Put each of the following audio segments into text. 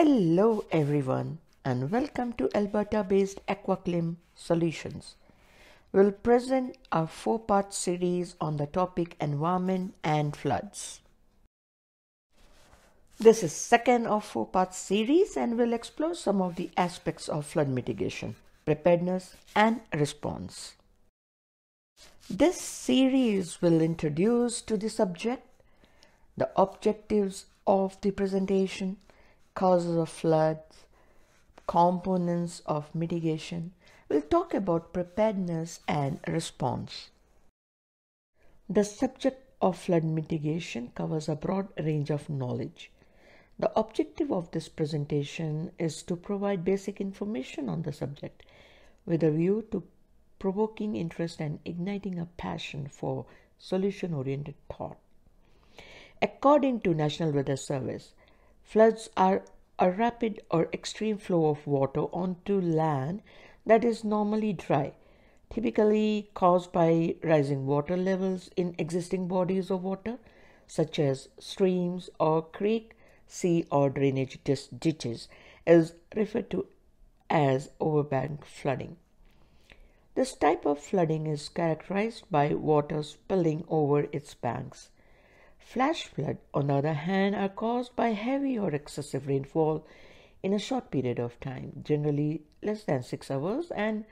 Hello, everyone, and welcome to Alberta based AquaClim Solutions. We'll present our four part series on the topic environment and floods. This is second of four part series and we'll explore some of the aspects of flood mitigation, preparedness and response. This series will introduce to the subject the objectives of the presentation, causes of floods, components of mitigation. We'll talk about preparedness and response. The subject of flood mitigation covers a broad range of knowledge. The objective of this presentation is to provide basic information on the subject with a view to provoking interest and igniting a passion for solution oriented thought. According to National Weather Service, floods are a rapid or extreme flow of water onto land that is normally dry, typically caused by rising water levels in existing bodies of water, such as streams or creek sea or drainage ditches is referred to as overbank flooding. This type of flooding is characterized by water spilling over its banks. Flash flood, on the other hand, are caused by heavy or excessive rainfall in a short period of time, generally less than six hours, and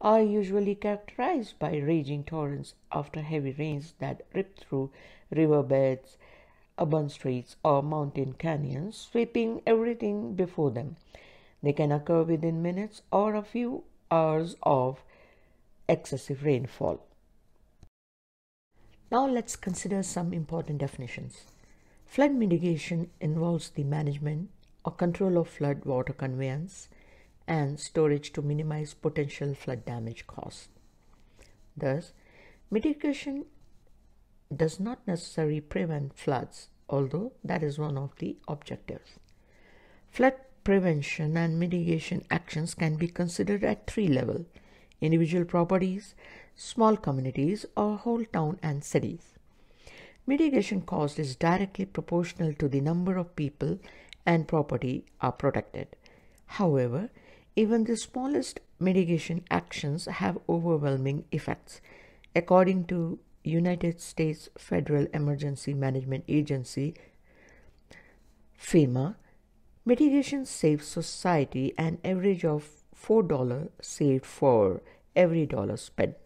are usually characterized by raging torrents after heavy rains that rip through riverbeds, urban streets, or mountain canyons, sweeping everything before them. They can occur within minutes or a few hours of excessive rainfall. Now let's consider some important definitions. Flood mitigation involves the management or control of flood water conveyance and storage to minimize potential flood damage caused. Thus, mitigation does not necessarily prevent floods, although that is one of the objectives. Flood prevention and mitigation actions can be considered at three levels individual properties, small communities, or whole town and cities. Mitigation cost is directly proportional to the number of people and property are protected. However, even the smallest mitigation actions have overwhelming effects. According to United States Federal Emergency Management Agency, FEMA, mitigation saves society an average of $4 saved for every dollar spent.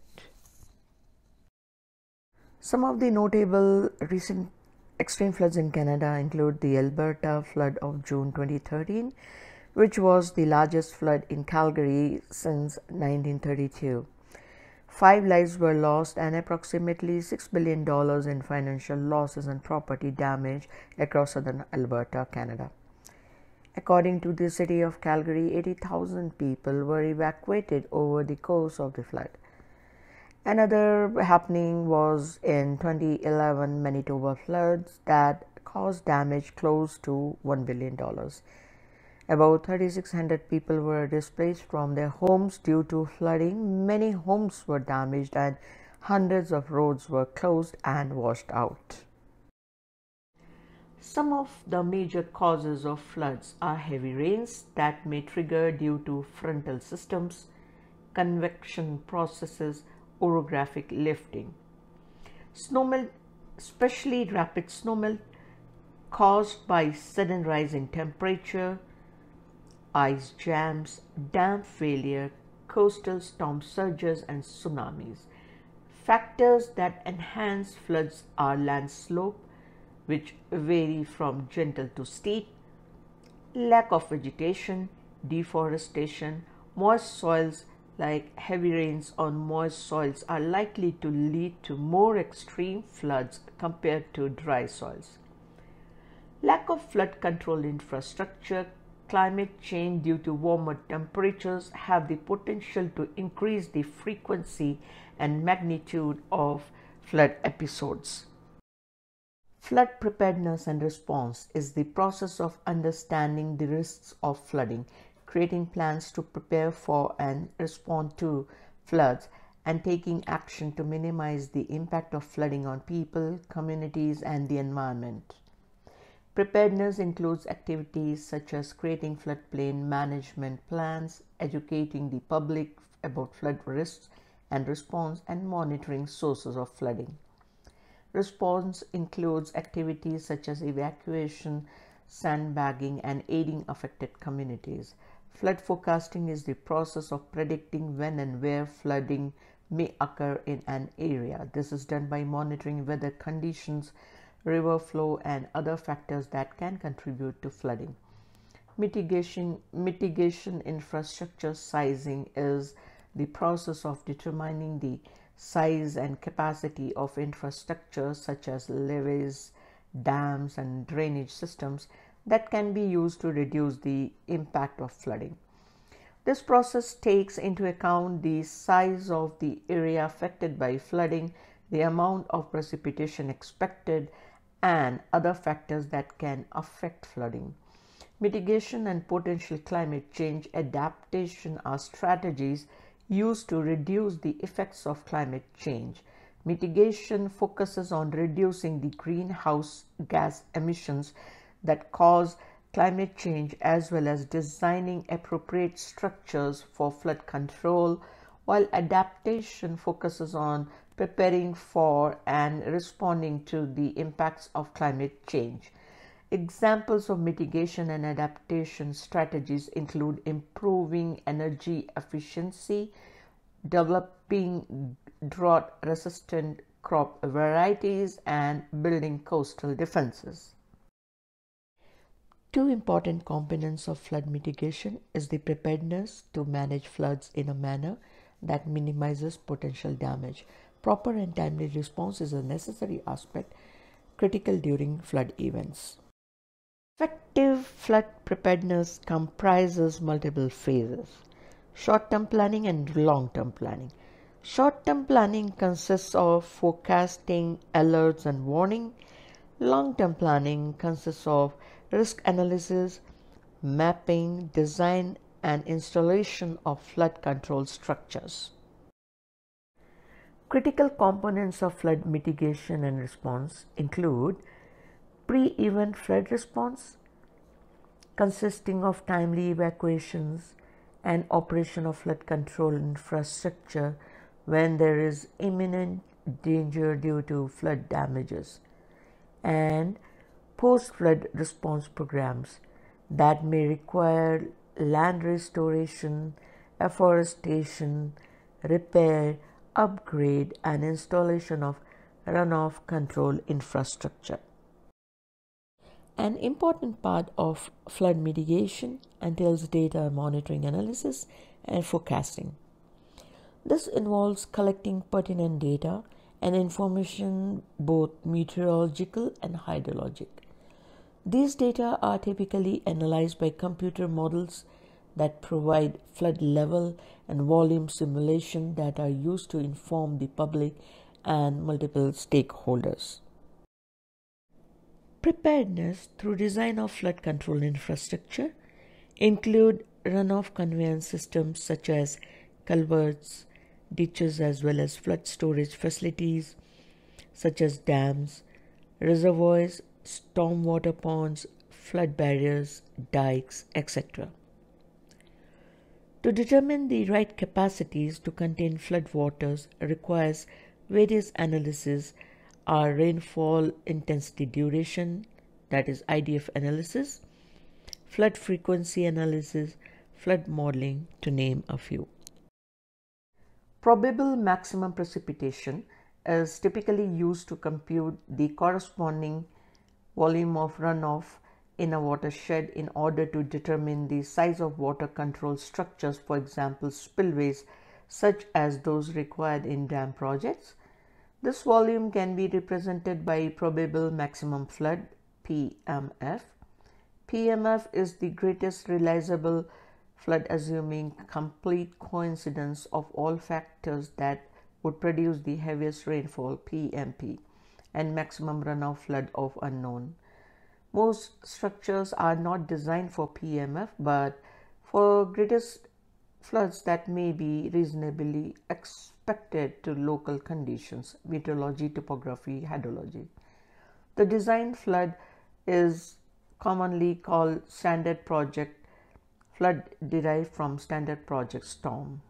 Some of the notable recent extreme floods in Canada include the Alberta flood of June 2013, which was the largest flood in Calgary since 1932. Five lives were lost and approximately $6 billion in financial losses and property damage across southern Alberta, Canada. According to the city of Calgary, 80,000 people were evacuated over the course of the flood. Another happening was in 2011 Manitoba floods that caused damage close to $1 billion. About 3,600 people were displaced from their homes due to flooding. Many homes were damaged and hundreds of roads were closed and washed out. Some of the major causes of floods are heavy rains that may trigger due to frontal systems, convection processes, orographic lifting. Snowmelt, especially rapid snowmelt caused by sudden rise in temperature, ice jams, dam failure, coastal storm surges, and tsunamis. Factors that enhance floods are land slope, which vary from gentle to steep, lack of vegetation, deforestation, moist soils like heavy rains on moist soils are likely to lead to more extreme floods compared to dry soils. Lack of flood control infrastructure climate change due to warmer temperatures have the potential to increase the frequency and magnitude of flood episodes. Flood preparedness and response is the process of understanding the risks of flooding, creating plans to prepare for and respond to floods, and taking action to minimize the impact of flooding on people, communities, and the environment. Preparedness includes activities such as creating floodplain management plans, educating the public about flood risks and response, and monitoring sources of flooding. Response includes activities such as evacuation, sandbagging, and aiding affected communities. Flood forecasting is the process of predicting when and where flooding may occur in an area. This is done by monitoring weather conditions, river flow, and other factors that can contribute to flooding. Mitigation, mitigation infrastructure sizing is the process of determining the size and capacity of infrastructure such as levees, dams, and drainage systems that can be used to reduce the impact of flooding. This process takes into account the size of the area affected by flooding, the amount of precipitation expected, and other factors that can affect flooding. Mitigation and potential climate change adaptation are strategies used to reduce the effects of climate change. Mitigation focuses on reducing the greenhouse gas emissions that cause climate change as well as designing appropriate structures for flood control, while adaptation focuses on preparing for and responding to the impacts of climate change. Examples of mitigation and adaptation strategies include improving energy efficiency, developing drought resistant crop varieties, and building coastal defenses. Two important components of flood mitigation is the preparedness to manage floods in a manner that minimizes potential damage. Proper and timely response is a necessary aspect critical during flood events. Effective flood preparedness comprises multiple phases short term planning and long term planning. Short term planning consists of forecasting, alerts, and warning. Long term planning consists of risk analysis, mapping, design, and installation of flood control structures. Critical components of flood mitigation and response include pre event flood response, consisting of timely evacuations and operation of flood control infrastructure when there is imminent danger due to flood damages, and post flood response programs that may require land restoration, afforestation, repair, upgrade, and installation of runoff control infrastructure. An important part of flood mitigation entails data monitoring analysis and forecasting. This involves collecting pertinent data and information both meteorological and hydrologic. These data are typically analyzed by computer models that provide flood level and volume simulation that are used to inform the public and multiple stakeholders. Preparedness through design of flood control infrastructure include runoff conveyance systems such as culverts, ditches as well as flood storage facilities such as dams, reservoirs, stormwater ponds, flood barriers, dikes, etc. To determine the right capacities to contain flood waters requires various analyses are rainfall intensity duration that is IDF analysis, flood frequency analysis, flood modeling to name a few. Probable maximum precipitation is typically used to compute the corresponding volume of runoff in a watershed in order to determine the size of water control structures, for example, spillways such as those required in dam projects. This volume can be represented by probable maximum flood PMF. PMF is the greatest realizable flood assuming complete coincidence of all factors that would produce the heaviest rainfall PMP and maximum runoff flood of unknown. Most structures are not designed for PMF, but for greatest floods that may be reasonably expected to local conditions, meteorology, topography, hydrology. The design flood is commonly called standard project flood derived from standard project storm.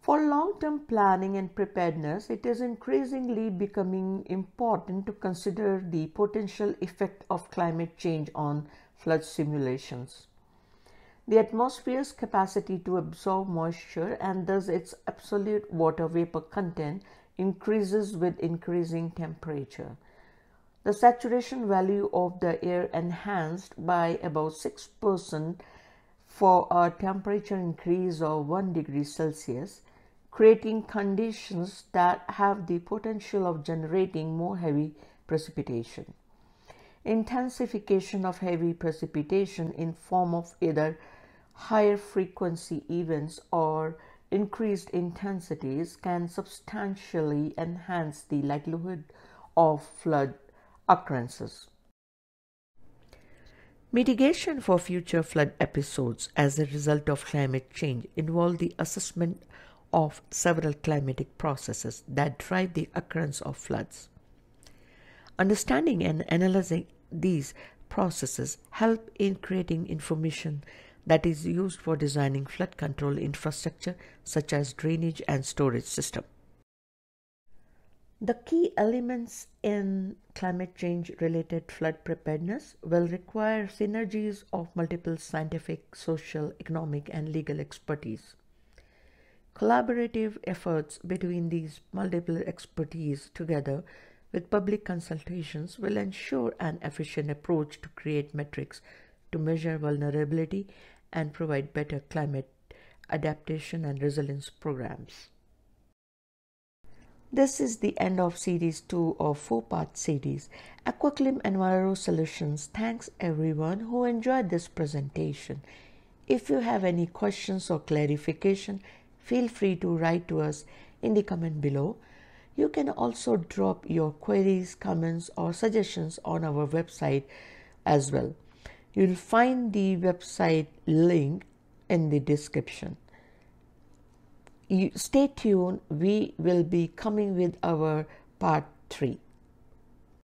For long-term planning and preparedness, it is increasingly becoming important to consider the potential effect of climate change on flood simulations. The atmosphere's capacity to absorb moisture and thus its absolute water vapor content increases with increasing temperature. The saturation value of the air enhanced by about 6% for a temperature increase of 1 degree Celsius, creating conditions that have the potential of generating more heavy precipitation. Intensification of heavy precipitation in form of either higher frequency events or increased intensities can substantially enhance the likelihood of flood occurrences. Mitigation for future flood episodes as a result of climate change involve the assessment of several climatic processes that drive the occurrence of floods. Understanding and analyzing these processes help in creating information that is used for designing flood control infrastructure such as drainage and storage system. The key elements in climate change related flood preparedness will require synergies of multiple scientific, social, economic, and legal expertise. Collaborative efforts between these multiple expertise together with public consultations will ensure an efficient approach to create metrics to measure vulnerability and provide better climate adaptation and resilience programs. This is the end of series 2 of 4 part series. AquaClim Enviro Solutions thanks everyone who enjoyed this presentation. If you have any questions or clarification, feel free to write to us in the comment below. You can also drop your queries, comments or suggestions on our website as well. You'll find the website link in the description. You stay tuned, we will be coming with our part 3.